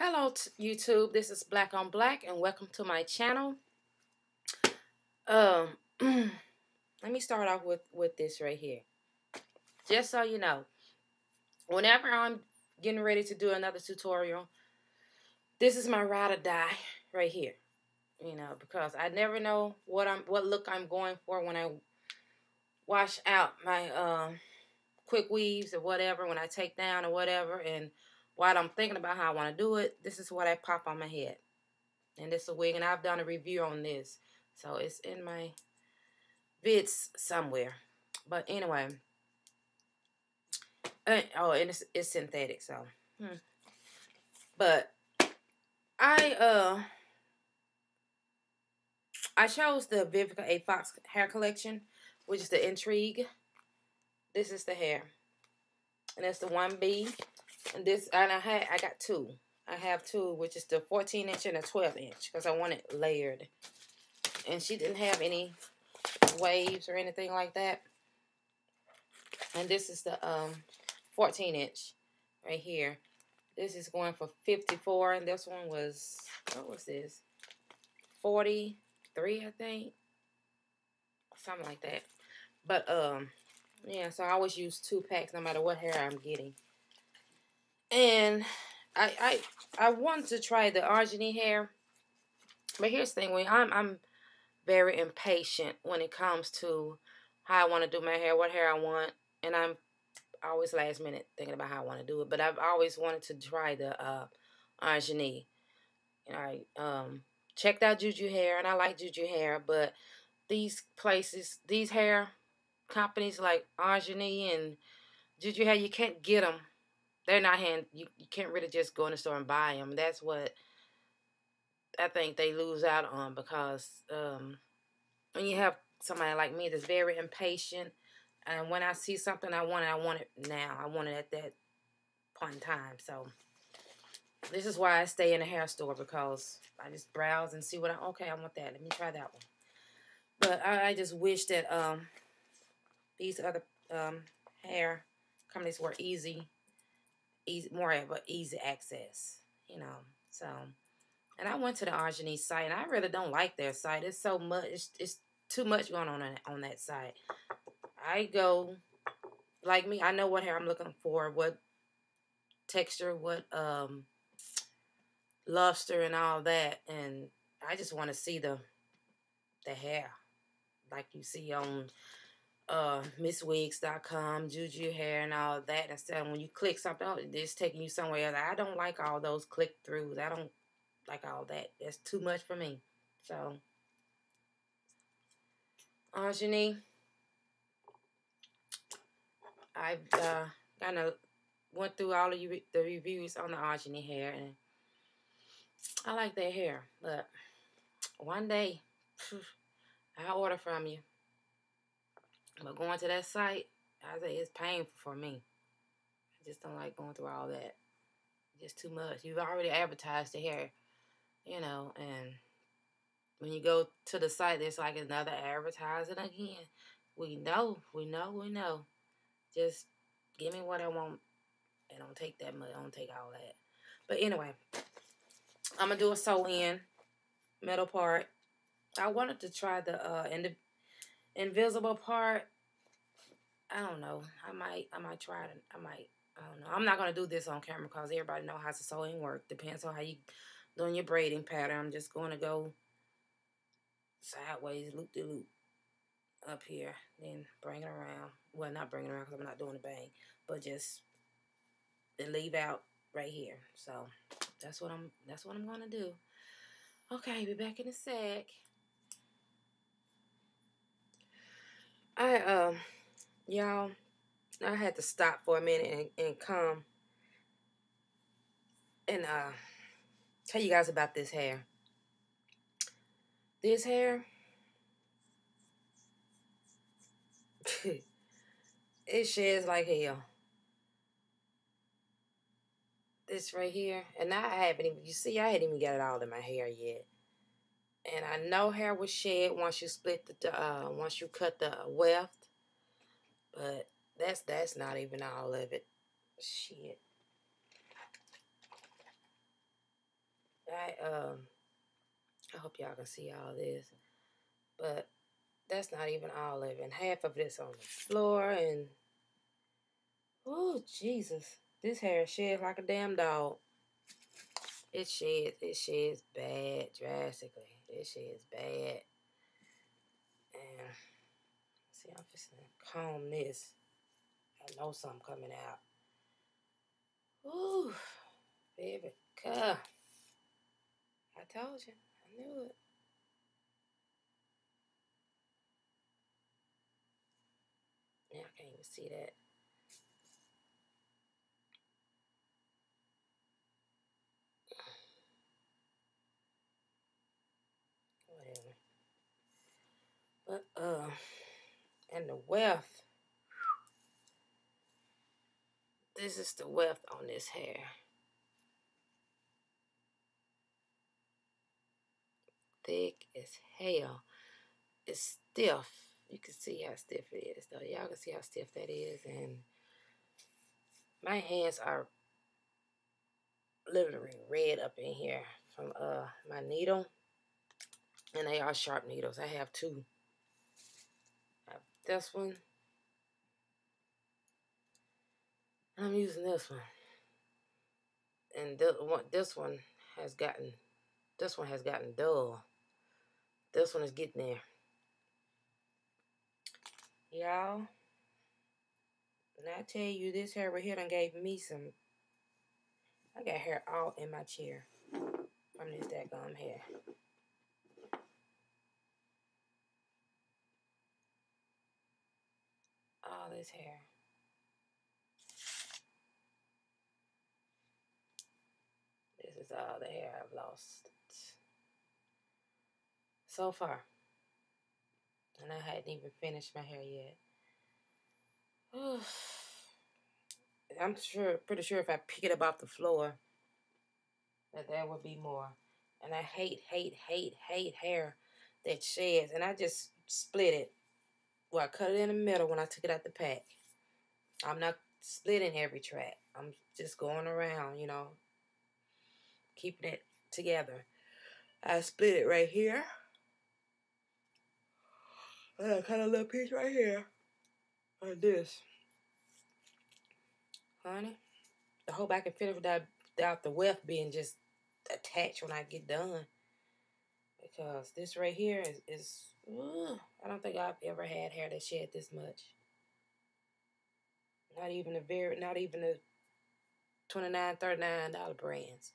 Hello YouTube, this is Blaq on Blaq and welcome to my channel. Um, let me start off with, with this right here. Just so you know, whenever I'm getting ready to do another tutorial, this is my ride or die right here. You know, because I never know what I'm what look I'm going for when I wash out my um quick weaves or whatever, when I take down or whatever and while I'm thinking about how I want to do it, this is what I pop on my head. And this is a wig, and I've done a review on this. So it's in my vids somewhere. But anyway. Uh, oh, and it's, it's synthetic, so. Hmm. But I, uh, I chose the Vivica A. Fox hair collection, which is the Intrigue. This is the hair. And that's the 1B. And this, and I had, I got two. I have two, which is the 14 inch and a 12 inch, because I want it layered. And she didn't have any waves or anything like that. And this is the um 14 inch right here. This is going for 54, and this one was, what was this? 43, I think. Something like that. But, um, yeah, so I always use two packs no matter what hair I'm getting. And I I I want to try the Argeny hair. But here's the thing, when I'm I'm very impatient when it comes to how I want to do my hair, what hair I want, and I'm always last minute thinking about how I want to do it. But I've always wanted to try the uh Argeny. And I um checked out Juju hair and I like Juju hair, but these places, these hair companies like Argeny and Juju hair, you can't get them they're not hand you, you can't really just go in the store and buy them that's what i think they lose out on because um, when you have somebody like me that's very impatient and when i see something i want it i want it now. I want it at that point in time. So this is why i stay in a hair store because i just browse and see what i okay i want that. Let me try that one. But i, I just wish that um these other um hair companies were easy easy, more of an easy access, you know. So, and I went to the Argeny site, and I really don't like their site. It's so much. It's, it's too much going on on that site. I go, like me, I know what hair I'm looking for, what texture, what um luster, and all that, and I just want to see the the hair, like you see on uh, MissWigs.com, Juju Hair, and all that. Instead, when you click something, oh, it's taking you somewhere else. I don't like all those click throughs. I don't like all that. That's too much for me. So, Argeny, I've uh, kind of went through all of you, the reviews on the Argeny hair, and I like their hair. But one day, I'll order from you. But going to that site, I say it's painful for me. I just don't like going through all that. Just too much. You've already advertised the hair, you know, and when you go to the site, there's like another advertising again. We know, we know, we know. Just give me what I want. And don't take that much. Don't take all that. But anyway, I'm gonna do a sew in metal part. I wanted to try the uh the invisible part, I don't know. I might, I might try it. I might, I don't know. I'm not going to do this on camera because everybody know how to sewing work. Depends on how you doing your braiding pattern. I'm just going to go sideways, loop de loop up here, then bring it around. Well, not bring it around because I'm not doing a bang, but just leave out right here. So that's what I'm. That's what I'm gonna do. Okay, be back in a sec. I um y'all I had to stop for a minute and, and come and uh tell you guys about this hair. This hair it sheds like hell. This right here, and I haven't even, you see, I hadn't even got it all in my hair yet. And I know hair will shed once you split the, uh, once you cut the weft. But that's, that's not even all of it. Shit. I um, I hope y'all can see all this. But that's not even all of it. And half of this on the floor and oh Jesus. This hair sheds like a damn dog. It sheds, it sheds bad drastically. It is bad. And see, I'm just gonna comb this. I know something coming out. Ooh, baby, car. I told you. I knew it. Yeah, I can't even see that. Whatever. But, uh, and the weft. This is the weft on this hair. Thick as hell. It's stiff you can see how stiff it is though. Y'all can see how stiff that is. And my hands are literally red up in here from uh my needle. And they are sharp needles. I have two. This one. I'm using this one. And this one, this one has gotten, this one has gotten dull. This one is getting there. Y'all, and I tell you, this hair right here done gave me some, I got hair all in my chair from this gum hair. All this hair. This is all the hair I've lost so far. And I hadn't even finished my hair yet. I'm sure, pretty sure if I pick it up off the floor, that there would be more. And I hate, hate, hate, hate hair that sheds. And I just split it. Well, I cut it in the middle when I took it out the pack. I'm not splitting every track. I'm just going around, you know, keeping it together. I split it right here. And I cut a little piece right here. Like this. Honey. I hope I can finish without, without the weft being just attached when I get done. Because this right here is, is I don't think I've ever had hair that shed this much. Not even the very, not even the 29 $39 brands.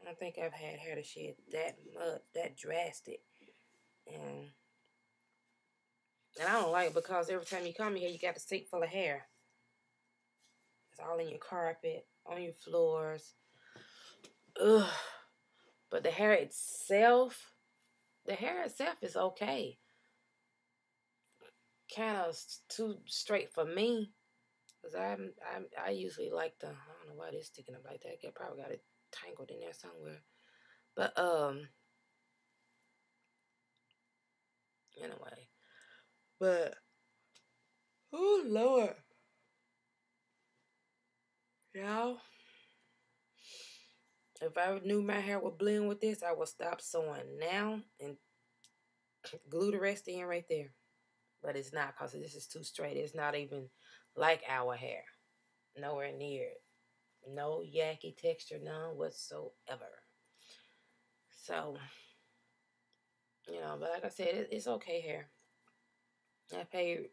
I don't think I've had hair that shed that much, that drastic. And and I don't like it because every time you come here, you got a sink full of hair. It's all in your carpet, on your floors. Ugh. But the hair itself, the hair itself is okay. Kind of too straight for me. Because I'm, I'm, I usually like the, I don't know why this sticking up like that. I probably got it tangled in there somewhere. But, um, anyway. But, oh Lord. Y'all, if I knew my hair would blend with this, I would stop sewing now and glue the rest in right there. But it's not because this is too straight. It's not even like our hair. Nowhere near it. No yaki texture, none whatsoever. So, you know, but like I said, it, it's okay hair. I paid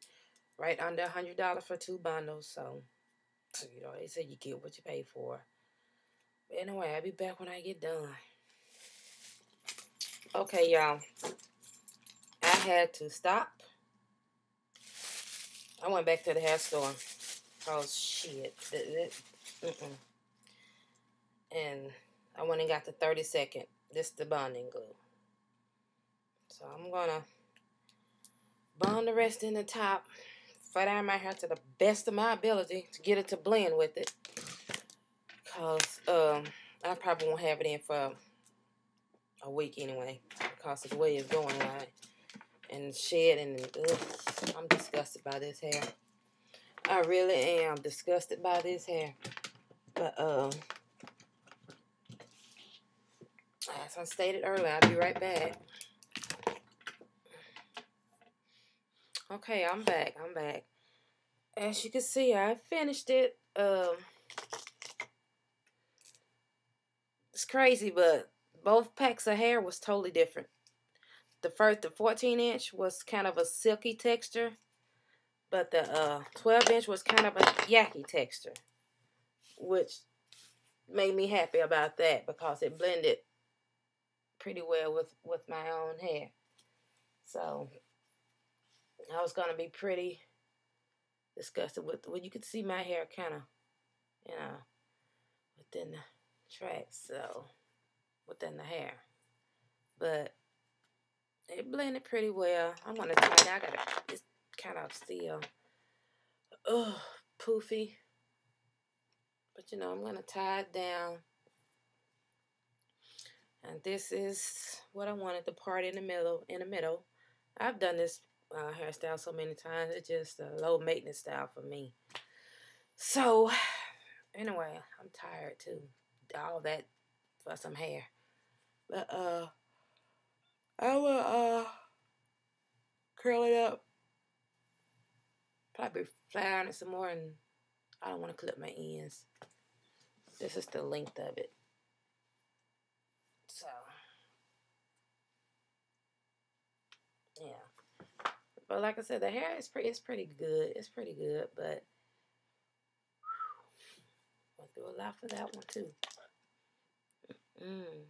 right under a hundred dollars for two bundles, so you know they said you get what you pay for. But anyway, I'll be back when I get done. Okay, y'all. I had to stop. I went back to the hair store. Oh shit. Mm -mm. And I went and got the 30 second. This is the bonding glue. So I'm gonna Bond the rest in the top. Flat iron my hair to the best of my ability to get it to blend with it. Because I probably won't have it in for a week anyway. Because of the way it's going on. And shed and ugh, I'm disgusted by this hair. I really am disgusted by this hair. But um as I stated earlier, I'll be right back. Okay, I'm back. I'm back. As you can see, I finished it. Um, it's crazy, but both packs of hair was totally different. The first, the 14 inch was kind of a silky texture, but the uh, 12 inch was kind of a yaki texture, which made me happy about that because it blended pretty well with, with my own hair. So I was going to be pretty disgusted with, well, you could see my hair kind of, you know, within the tracks, so within the hair. But it blended pretty well. I'm to try it. I gotta It's kind of still, oh, poofy. But, you know, I'm to tie it down. And this is what I wanted, the part in the middle. In the middle. I've done this uh, hairstyle so many times. It's just a low maintenance style for me. So, anyway, I'm tired too. All that for some hair. But, uh, I will, uh, curl it up. Probably flat iron it some more and I don't want to clip my ends. This is the length of it. So, yeah. But like I said, the hair is pretty. It's pretty good. It's pretty good, but went through a lot for that one too. Mm.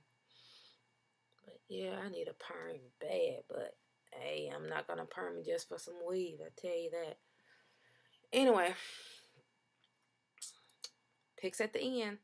But yeah, I need a perm bad. But hey, I'm not gonna perm just for some weave. I tell you that. Anyway, picks at the end.